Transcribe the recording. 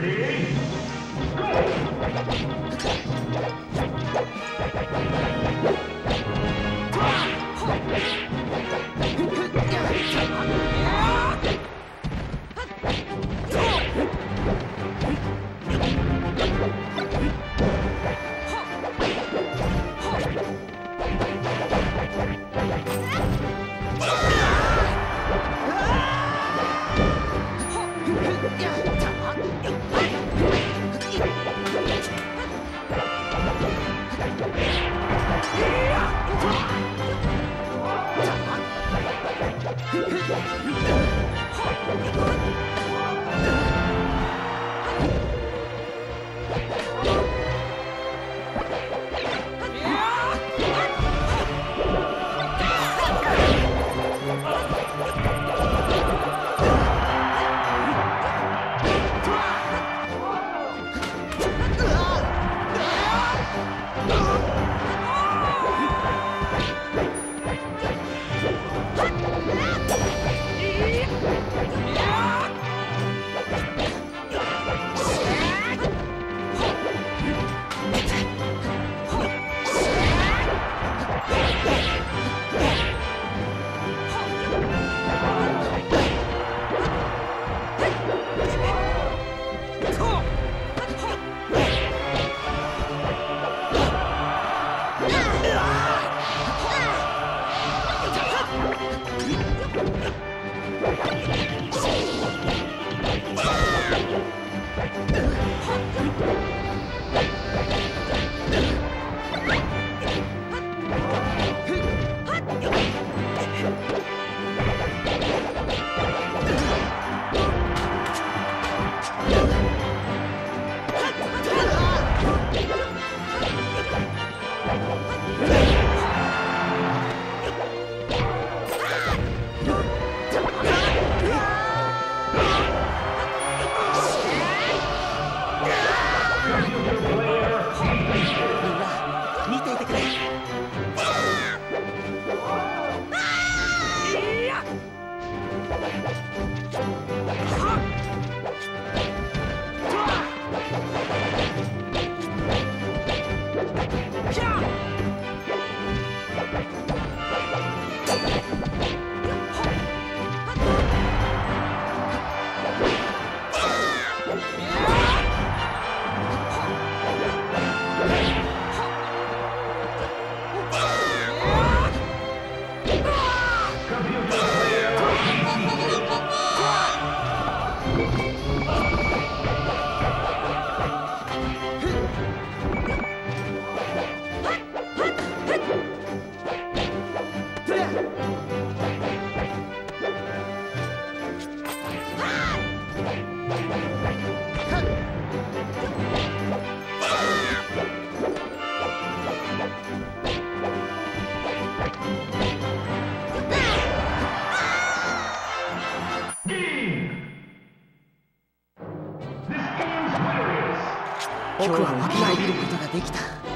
Ready? Go! 見僕は負けない見ることができた。